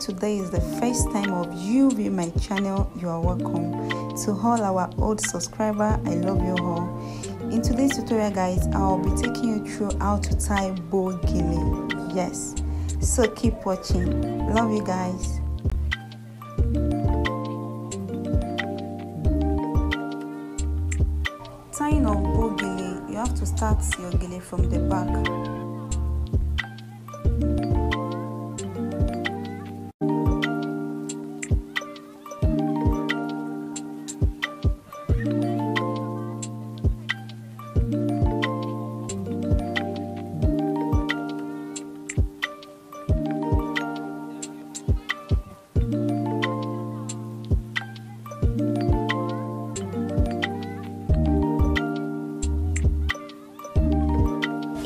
today is the first time of you view my channel, you are welcome. To all our old subscriber, I love you all. In today's tutorial guys, I'll be taking you through how to tie bow gele. Yes, so keep watching. Love you guys. Tying of bow gele, you have to start your gele from the back.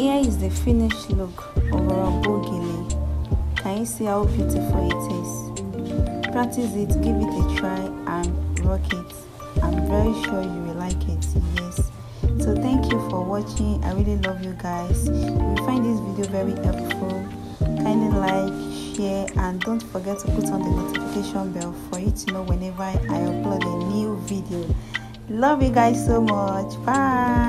Here is the finished look of our bow gele. Can you see how beautiful it is? Practice it, give it a try and rock it. I'm very sure you will like it, yes. So thank you for watching. I really love you guys. If you find this video very helpful, kindly like, share and don't forget to put on the notification bell for you to know whenever I upload a new video. Love you guys so much. Bye.